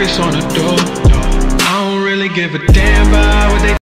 focus on the door. I don't really give a damn about what they